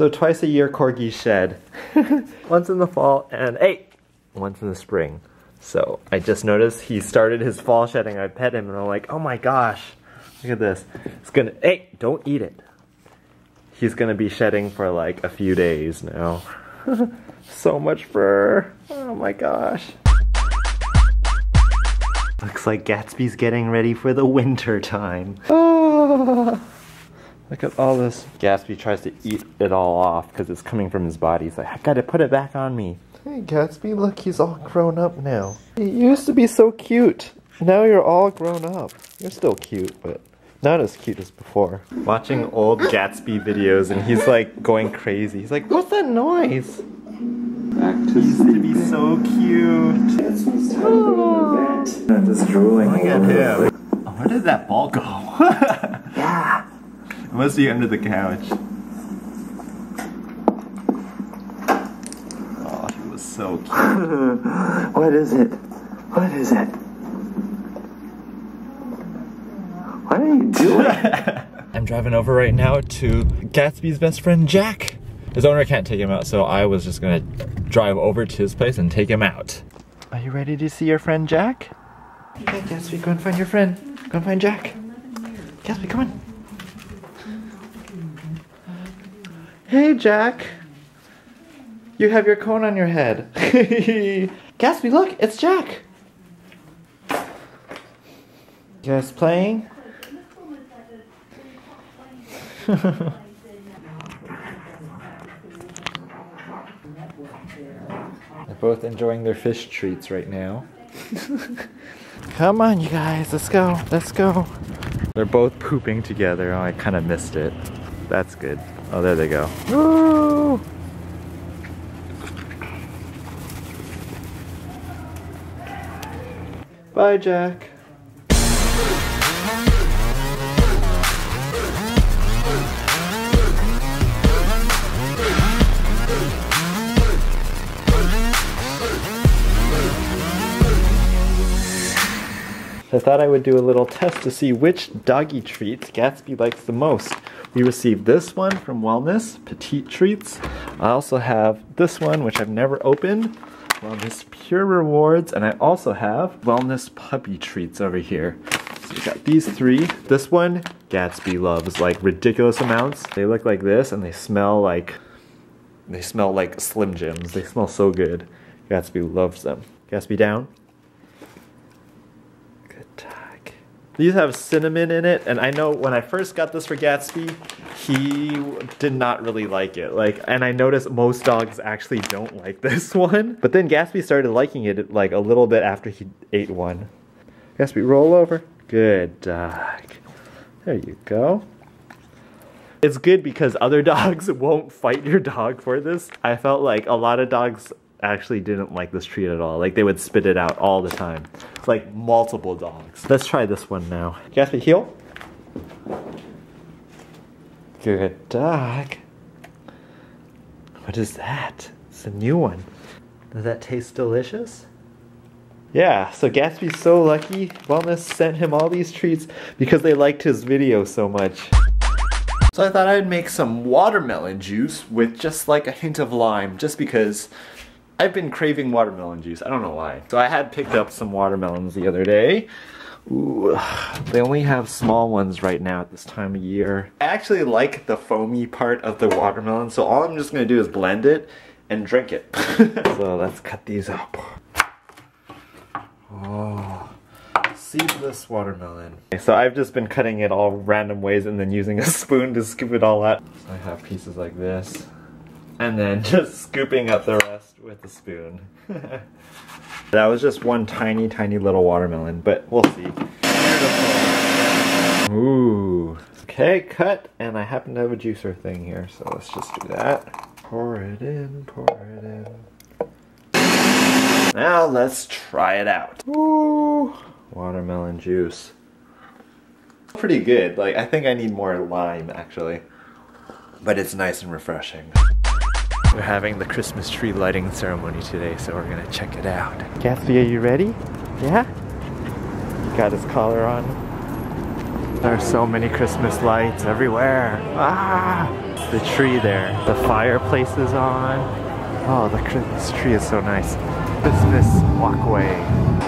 So twice a year corgis shed. once in the fall and hey, once in the spring. So I just noticed he started his fall shedding. I pet him and I'm like, oh my gosh, look at this. It's gonna, hey, don't eat it. He's gonna be shedding for like a few days now. so much fur. Oh my gosh. Looks like Gatsby's getting ready for the winter time. Oh, look at all this. Gatsby tries to eat it all off because it's coming from his body. He's like, I gotta put it back on me. Hey Gatsby, look, he's all grown up now. You used to be so cute. Now you're all grown up. You're still cute, but not as cute as before. Watching old Gatsby videos and he's like going crazy. He's like, what's that noise? Back to He used to be so cute. oh. Just drooling. Look at him. Where did that ball go? Yeah. it must be under the couch. Oh, he was so cute. what is it? What is it? What are you doing? I'm driving over right now to Gatsby's best friend Jack. His owner can't take him out, so I was just gonna drive over to his place and take him out. Are you ready to see your friend Jack? Okay, Gatsby, go and find your friend. Go and find Jack. Gatsby, come on. Hey, Jack. You have your cone on your head. Gatsby, look, it's Jack. Guys playing? They're both enjoying their fish treats right now. Come on, you guys, let's go, let's go. They're both pooping together. Oh, I kind of missed it. That's good. Oh, there they go. Woo! Bye, Jack. I thought I would do a little test to see which doggy treats Gatsby likes the most. We received this one from Wellness, Petite Treats. I also have this one, which I've never opened, Wellness Pure Rewards, and I also have Wellness Puppy Treats over here. So we got these three. This one, Gatsby loves like ridiculous amounts. They look like this and they smell like, they smell like Slim Jims. They smell so good. Gatsby loves them. Gatsby down. Good dog. These have cinnamon in it, and I know when I first got this for Gatsby, he did not really like it. Like, and I noticed most dogs actually don't like this one. But then Gatsby started liking it like a little bit after he ate one. Gatsby, roll over. Good dog. There you go. It's good because other dogs won't fight your dog for this. I felt like a lot of dogs actually didn't like this treat at all. Like they would spit it out all the time. Like multiple dogs. Let's try this one now. Gatsby, heel. Good dog. What is that? It's a new one. Does that taste delicious? Yeah, so Gatsby's so lucky. Wellness sent him all these treats because they liked his video so much. So I thought I'd make some watermelon juice with just like a hint of lime, just because I've been craving watermelon juice. I don't know why. So I had picked up some watermelons the other day. Ooh, they only have small ones right now at this time of year. I actually like the foamy part of the watermelon, so all I'm just gonna do is blend it and drink it. so let's cut these up. Oh, seedless watermelon. Okay, so I've just been cutting it all random ways and then using a spoon to scoop it all out. So I have pieces like this. And then just scooping up the rest with a spoon. that was just one tiny, tiny little watermelon, but we'll see. Ooh. Okay, cut. And I happen to have a juicer thing here, so let's just do that. Pour it in, pour it in. Now let's try it out. Ooh, watermelon juice. Pretty good. Like, I think I need more lime, actually. But it's nice and refreshing. We're having the Christmas tree lighting ceremony today, so we're gonna check it out. Gatsby, are you ready? Yeah? He got his collar on. There are so many Christmas lights everywhere. Ah! The tree there. The fireplace is on. Oh, the Christmas tree is so nice. Christmas walkway.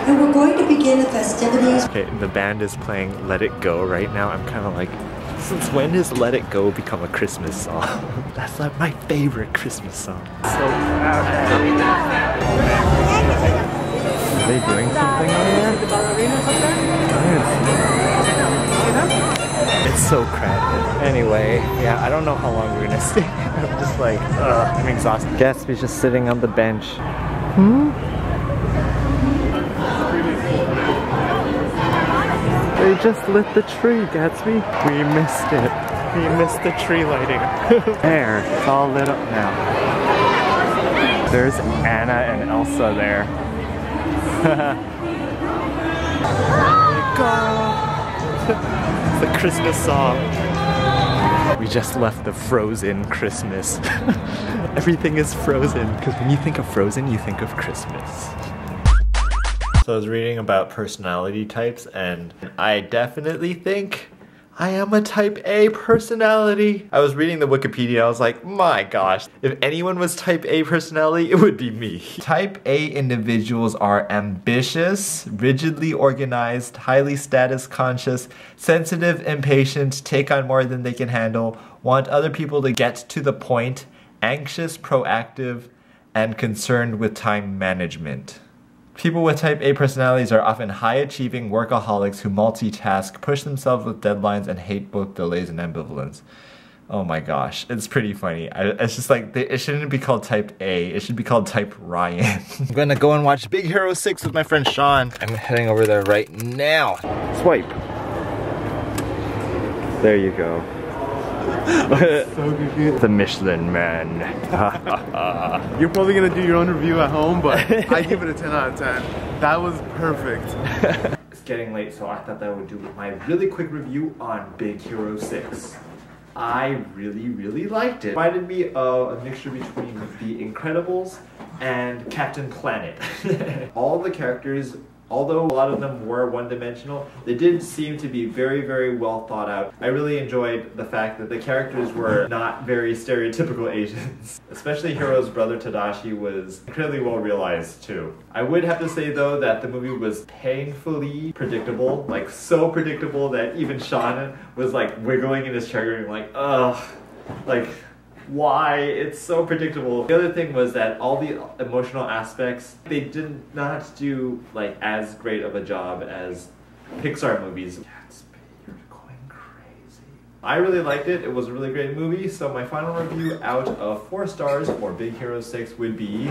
And we're going to begin the festivities. Okay, the band is playing Let It Go right now. I'm kind of like, since when has Let It Go become a Christmas song? That's like my favorite Christmas song. So. Are they doing something over there? It's so crowded. Anyway, yeah, I don't know how long we're gonna stay. I'm just like, ugh, I'm exhausted. Gatsby's just sitting on the bench. Hmm? They just lit the tree, Gatsby. We missed it. We missed the tree lighting. there, it's all lit up now. There's Anna and Elsa there. it's the Christmas song. We just left the frozen Christmas. Everything is frozen. Because when you think of frozen, you think of Christmas. So I was reading about personality types, and I definitely think I am a type A personality. I was reading the Wikipedia, and I was like, my gosh, if anyone was type A personality, it would be me. Type A individuals are ambitious, rigidly organized, highly status conscious, sensitive, impatient, take on more than they can handle, want other people to get to the point, anxious, proactive, and concerned with time management. People with type A personalities are often high achieving workaholics who multitask, push themselves with deadlines, and hate both delays and ambivalence. Oh my gosh, it's pretty funny. I, it's just like, they, it shouldn't be called type A, it should be called type Ryan. I'm gonna go and watch Big Hero 6 with my friend Shawn. I'm heading over there right now. Swipe. There you go. So the Michelin Man. You're probably gonna do your own review at home, but I give it a 10 out of 10. That was perfect. It's getting late, so I thought that I would do my really quick review on Big Hero 6. I really, really liked it. It reminded me of a mixture between The Incredibles and Captain Planet. All the characters, although a lot of them were one-dimensional, they did seem to be very, very well thought out. I really enjoyed the fact that the characters were not very stereotypical Asians. Especially Hiro's brother Tadashi was incredibly well realized too. I would have to say though that the movie was painfully predictable, like so predictable that even Shawn was like wiggling in his chair and like, ugh, like why it's so predictable. The other thing was that all the emotional aspects they did not do like as great of a job as Pixar movies. Going crazy. I really liked it. It was a really great movie. So my final review out of four stars for Big Hero 6 would be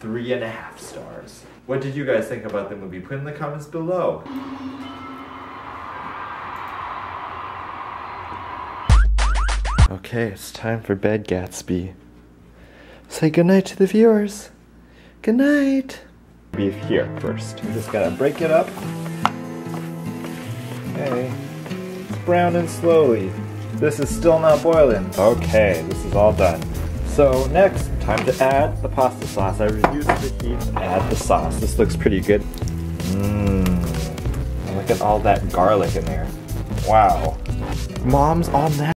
three and a half stars. What did you guys think about the movie? Put in the comments below. Okay, it's time for bed, Gatsby. Say goodnight to the viewers. Good night. Beef here first. You just gotta break it up. Okay. It's browning slowly. This is still not boiling. Okay, this is all done. So next, time to add the pasta sauce. I reduced the heat add the sauce. This looks pretty good. Mmm. Look at all that garlic in there. Wow. Mom's on that.